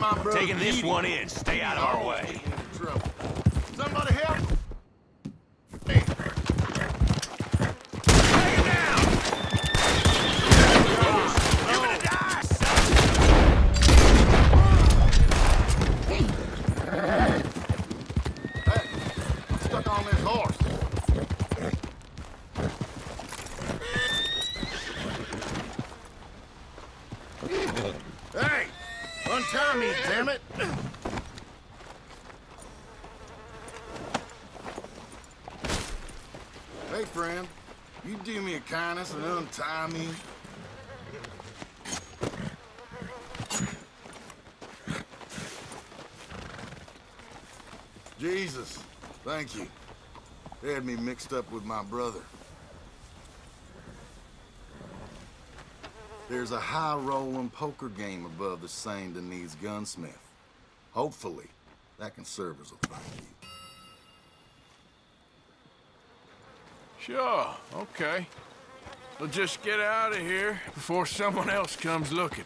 my brother. Taking this one in. Stay out of our way. Somebody help! Hey, Take him down! You're gonna die, stuck on this horse. Hey! Untie me, damn it! Hey, friend. You do me a kindness and untie me? Jesus, thank you. They had me mixed up with my brother. There's a high-rolling poker game above the Saint Denis gunsmith. Hopefully, that can serve as a thank you. Sure, okay. We'll just get out of here before someone else comes looking.